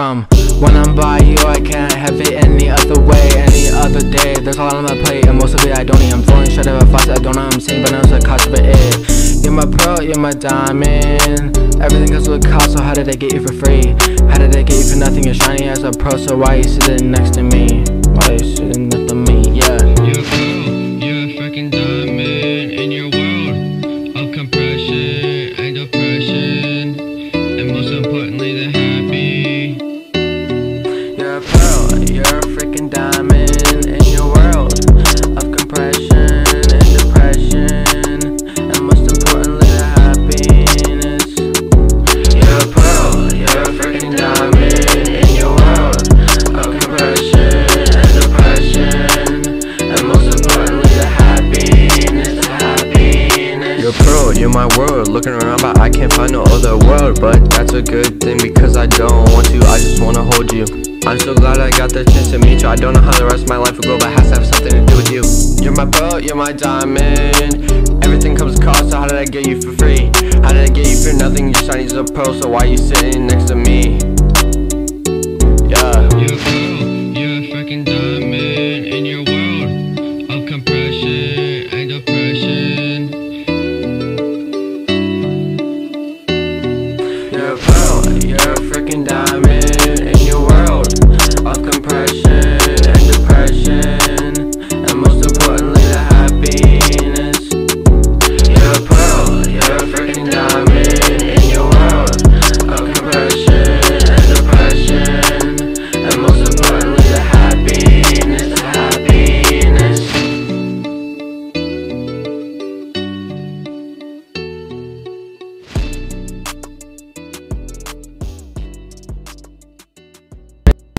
from when I'm by you. I can't have it any other way, any other day. There's a lot on my plate, and most of it I don't eat. I'm throwing shit of advice, I don't know I'm saying, but I know the cost of it. You're my pearl, you're my diamond. Everything comes with a cost, so how did I get you for free? How did I get you for nothing? You're shiny as a pearl, so why you sitting next to me? Why you sitting next to me? Yeah. You're cool, you're a freaking diamond in your you're a freaking diamond in your world of compression and depression, and most importantly, the happiness. You're a pearl, you're a freaking diamond in your world of compression and depression, and most importantly, the happiness, the happiness. You're a pearl, you're my world. Looking around, but I can't find no other world. But that's a good thing because I don't want to. I just wanna hold you. I'm so glad I got the chance to meet you. I don't know how the rest of my life will go, but has to have something to do with you. You're my pearl, you're my diamond. Everything comes cost, so how did I get you for free? How did I get you for nothing? You're shiny as a pearl, so why are you sitting next to me?